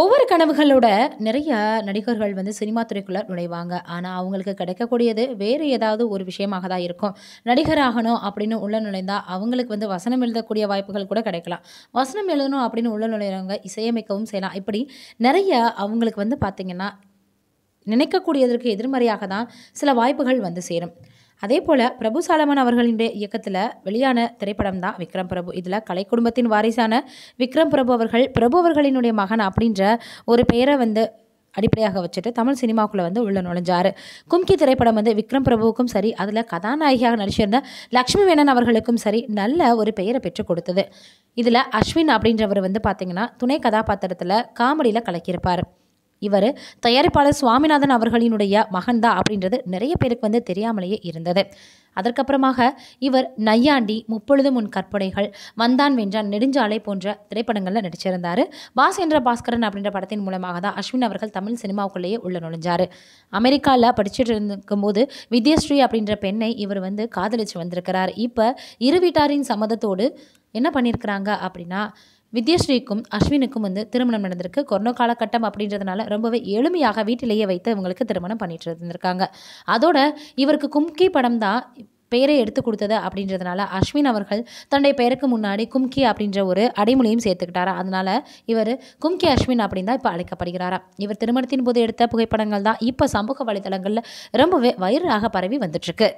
ஒவ்வொரு கனவுகளோட நிறைய நடிகர்கள் வந்து சினிமா துறைக்குள்ள நுழைவாங்க. ஆனால் அவங்களுக்கு கிடைக்கக்கூடியது வேறு ஏதாவது ஒரு விஷயமாக தான் இருக்கும். நடிகர் ஆகணும் அப்படின்னு உள்ள நுழைந்தால் அவங்களுக்கு வந்து வசனம் எழுதக்கூடிய வாய்ப்புகள் கூட கிடைக்கலாம். வசனம் எழுதணும் அப்படின்னு உள்ள நுழையிறவங்க இசையமைக்கவும் செய்யலாம். இப்படி நிறைய அவங்களுக்கு வந்து பார்த்திங்கன்னா நினைக்கக்கூடியதற்கு எதிர்மறையாக தான் சில வாய்ப்புகள் வந்து சேரும். அதே போல் பிரபு சாலமன் அவர்களினுடைய இயக்கத்தில் வெளியான திரைப்படம் தான் விக்ரம் பிரபு. இதில் கலை குடும்பத்தின் வாரிசான விக்ரம் பிரபு அவர்கள், பிரபு அவர்களினுடைய மகன் அப்படின்ற ஒரு பெயரை வந்து அடிப்படையாக வச்சுட்டு தமிழ் சினிமாவுக்குள்ளே வந்து உள்ள நுழைஞ்சார் கும்கி திரைப்படம் வந்து விக்ரம் பிரபுவுக்கும் சரி, அதில் கதாநாயகியாக நடிச்சிருந்த லக்ஷ்மி மேனன் அவர்களுக்கும் சரி, நல்ல ஒரு பெயரை பெற்றுக் கொடுத்தது. இதில் அஸ்வின் அப்படின்றவர் வந்து பார்த்திங்கன்னா துணை கதாபாத்திரத்தில் காமெடியில் கலக்கியிருப்பார் இவர் தயாரிப்பாளர் சுவாமிநாதன் அவர்களினுடைய மகன்தான் அப்படின்றது நிறைய பேருக்கு வந்து தெரியாமலேயே இருந்தது. அதற்கப்புறமாக இவர் நையாண்டி, முப்பொழுதும் உன் கற்பனைகள், வந்தான் வென்றான், நெடுஞ்சாலை போன்ற திரைப்படங்களில் நடிச்சிருந்தார் பாஸ் என்ற பாஸ்கரன் அப்படின்ற படத்தின் மூலமாக தான் அஸ்வின் அவர்கள் தமிழ் சினிமாவுக்குள்ளேயே உள்ள நுழைஞ்சாரு. அமெரிக்காவில் படிச்சுட்டு இருக்கும்போது வித்யஸ்ரீ அப்படின்ற பெண்ணை இவர் வந்து காதலிச்சு வந்திருக்கிறார். இப்போ இரு வீட்டாரின் சம்மதத்தோடு என்ன பண்ணியிருக்கிறாங்க அப்படின்னா, வித்யஸ்ரீக்கும் அஸ்வினுக்கும் வந்து திருமணம் நடந்திருக்கு. கொரோனா காலகட்டம் அப்படின்றதுனால ரொம்பவே எளிமையாக வீட்டிலேயே வைத்து இவங்களுக்கு திருமணம் பண்ணிட்டு இருந்திருக்காங்க. அதோட இவருக்கு கும்கி படம் தான் பெயரை எடுத்துக் கொடுத்தது அப்படின்றதுனால, அஸ்வின் அவர்கள் தன்னுடைய பெயருக்கு முன்னாடி கும்கி அப்படின்ற ஒரு அடைமொழியும் சேர்த்துக்கிட்டாரா அதனால இவர் கும்கி அஸ்வின் அப்படின்னு தான் இப்போ அழைக்கப்படுகிறாரா இவர் திருமணத்தின் போது எடுத்த புகைப்படங்கள் தான் இப்போ சமூக வலைதளங்களில் ரொம்பவே வைரலாக பரவி வந்துட்டுருக்கு.